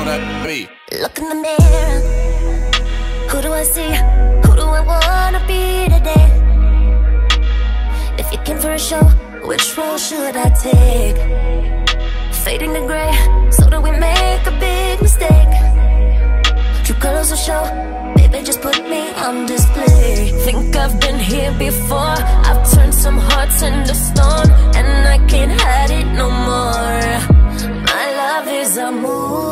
on that beat. Look in the mirror. Who do I see? Who do I wanna be today? If you came for a show, which role should I take? Fading to gray, so that we make a big mistake. True colors will show, baby, just put me on display. Think I've been here before, I've turned some hearts into stone, and I can't hide it no more. My love is a ring,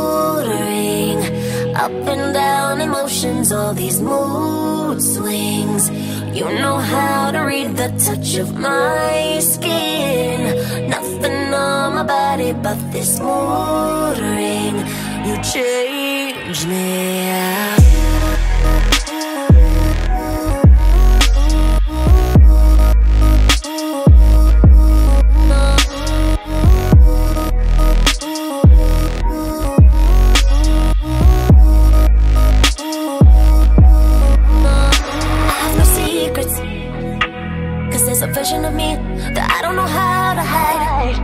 up and down emotions, all these mood swings. You know how to read the touch of my skin. Nothing on my body but this mood ring. You change me. Version of me that I don't know how to hide.